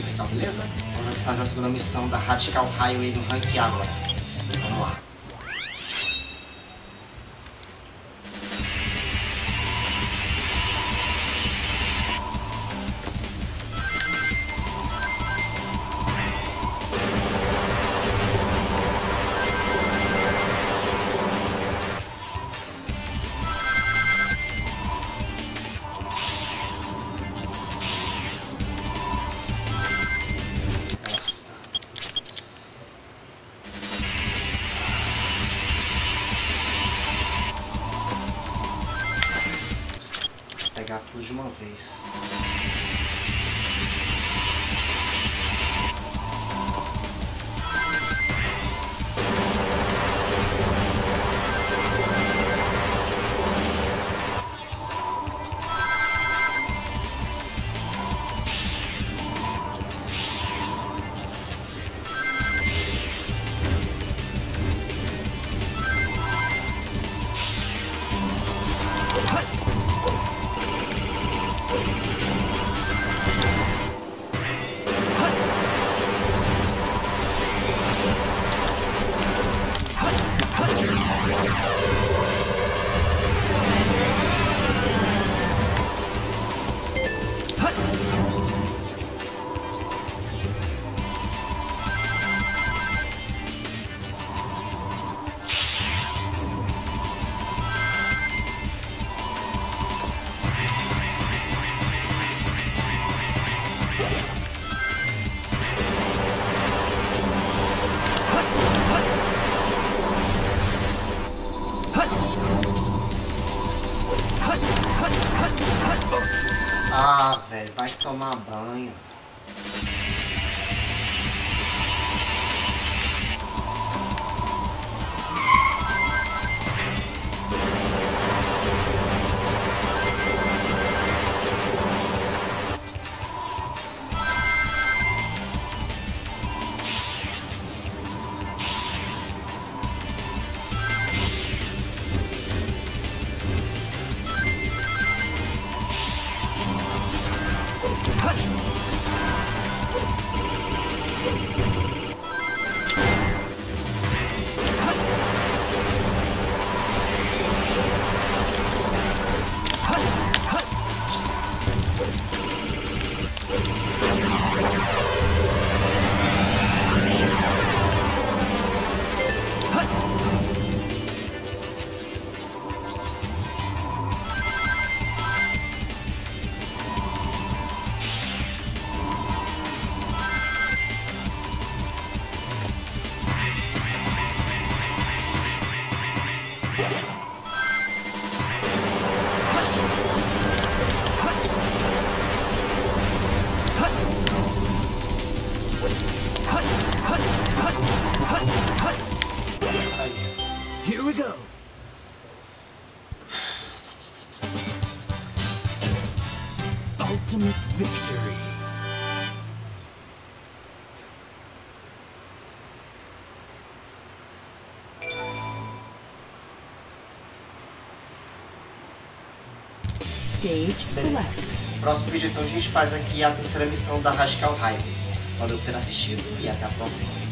pessoal, beleza? Vamos fazer a segunda missão da Radical Highway no rank agora. Vamos lá. tudo de uma vez. Ah, velho, vai tomar banho. Here we go. Ultimate victory. Stage Beleza. select. Próximo vídeo então a gente faz aqui a terceira missão da Radical Highway. Valeu por ter assistido e até a próxima.